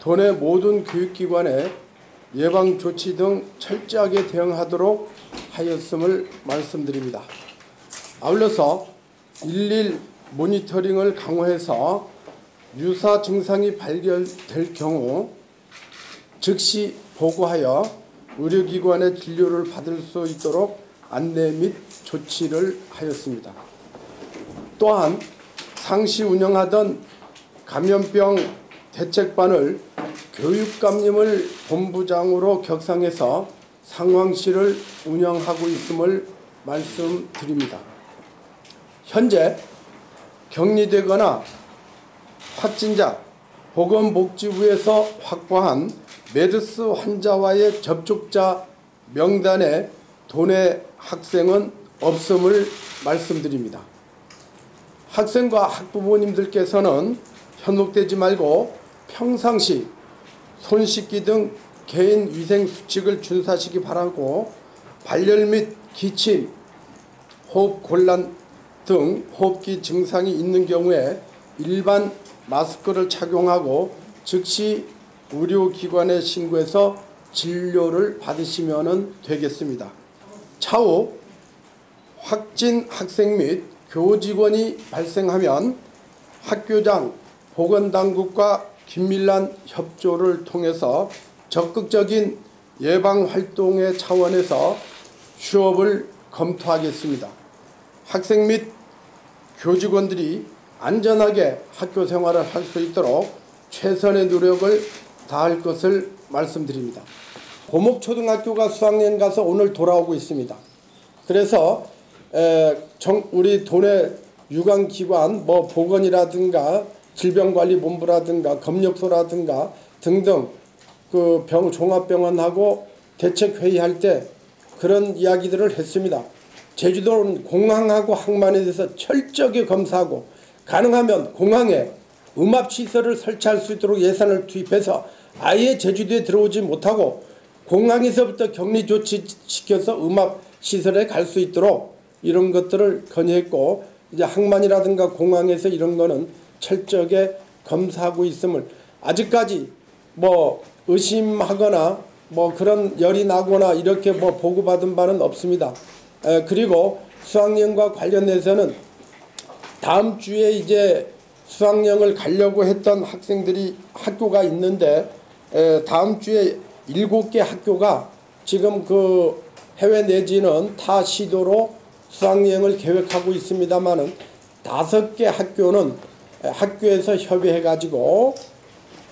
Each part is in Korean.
도내 모든 교육기관에 예방조치 등 철저하게 대응하도록 하였음을 말씀드립니다. 아울러서 일일 모니터링을 강화해서 유사 증상이 발견될 경우 즉시 보고하여 의료기관의 진료를 받을 수 있도록 안내 및 조치를 하였습니다. 또한 상시 운영하던 감염병 대책반을 교육감님을 본부장으로 격상해서 상황실을 운영하고 있음을 말씀드립니다. 현재 격리되거나 확진자 보건복지부에서 확보한 메르스 환자와의 접촉자 명단에 도내 학생은 없음을 말씀드립니다. 학생과 학부모님들께서는 현혹되지 말고 평상시 손 씻기 등 개인 위생 수칙을 준수하시기 바라고 발열 및 기침, 호흡 곤란 등 호흡기 증상이 있는 경우에 일반 마스크를 착용하고 즉시 의료기관에 신고해서 진료를 받으시면 되겠습니다. 차후 확진 학생 및 교직원이 발생하면 학교장, 보건당국과 긴밀한 협조를 통해서 적극적인 예방 활동의 차원에서 휴업을 검토하겠습니다. 학생 및 교직원들이 안전하게 학교 생활을 할 수 있도록 최선의 노력을 다할 것을 말씀드립니다. 고목초등학교가 수학여행 가서 오늘 돌아오고 있습니다. 그래서 우리 도내 유관기관 뭐 보건이라든가 질병관리본부라든가 검역소라든가 등등 그 병 종합병원하고 대책 회의할 때 그런 이야기들을 했습니다. 제주도는 공항하고 항만에 대해서 철저하게 검사하고 가능하면 공항에 음압시설을 설치할 수 있도록 예산을 투입해서 아예 제주도에 들어오지 못하고 공항에서부터 격리 조치 시켜서 음압시설에 갈 수 있도록 이런 것들을 건의했고 이제 항만이라든가 공항에서 이런 거는 철저하게 검사하고 있음을 아직까지 뭐 의심하거나 뭐 그런 열이 나거나 이렇게 뭐 보고받은 바는 없습니다. 에, 그리고 수학여행과 관련해서는 다음 주에 이제 수학여행을 가려고 했던 학생들이 학교가 있는데 에, 다음 주에 일곱 개 학교가 지금 그 해외 내지는 타 시도로 수학여행을 계획하고 있습니다만은 다섯 개 학교는 학교에서 협의해 가지고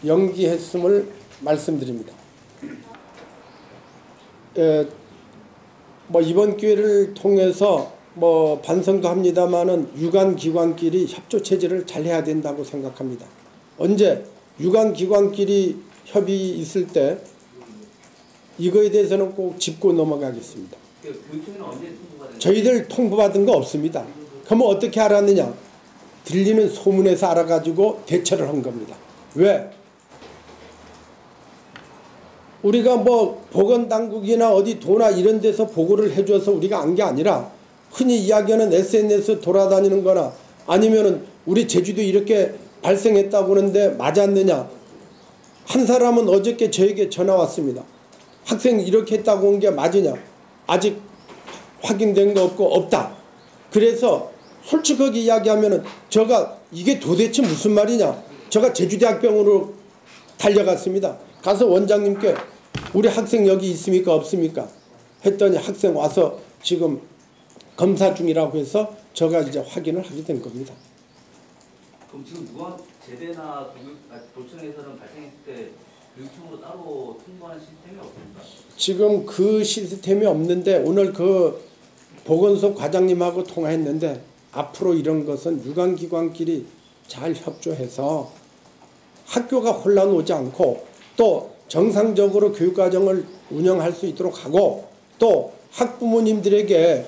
연기했음을 말씀드립니다. 에, 뭐 이번 기회를 통해서 뭐 반성도 합니다만은 유관 기관끼리 협조 체제를 잘 해야 된다고 생각합니다. 언제 유관 기관끼리 협의 있을 때 이거에 대해서는 꼭 짚고 넘어가겠습니다. 저희들 통보받은 거 없습니다. 그러면 어떻게 알았느냐? 들리는 소문에서 알아가지고 대처를 한 겁니다. 왜? 우리가 뭐 보건당국이나 어디 도나 이런 데서 보고를 해줘서 우리가 안 게 아니라 흔히 이야기하는 SNS 돌아다니는 거나 아니면은 우리 제주도 이렇게 발생했다고 하는데 맞았느냐 한 사람은 어저께 저에게 전화 왔습니다. 학생 이렇게 했다고 온게 맞으냐 아직 확인된 거 없고 없다. 그래서 솔직하게 이야기하면은 제가 이게 도대체 무슨 말이냐 제가 제주대학병원으로 달려갔습니다. 가서 원장님께 우리 학생 여기 있습니까 없습니까 했더니 학생 와서 지금 검사 중이라고 해서 제가 이제 확인을 하게 된 겁니다. 그럼 지금 무학 제대나 아, 도청에서는 발생했을 때 교육청으로 따로 통보하는 시스템이 없습니까? 지금 그 시스템이 없는데 오늘 그 보건소 과장님하고 통화했는데 앞으로 이런 것은 유관기관끼리 잘 협조해서 학교가 혼란 오지 않고 또 정상적으로 교육과정을 운영할 수 있도록 하고 또 학부모님들에게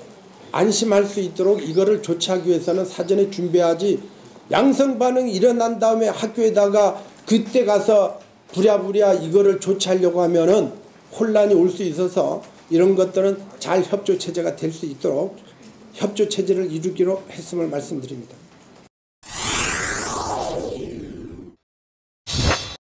안심할 수 있도록 이거를 조치하기 위해서는 사전에 준비하지 양성 반응이 일어난 다음에 학교에다가 그때 가서 부랴부랴 이거를 조치하려고 하면은 혼란이 올 수 있어서 이런 것들은 잘 협조 체제가 될 수 있도록 협조 체제를 이루기로 했음을 말씀드립니다.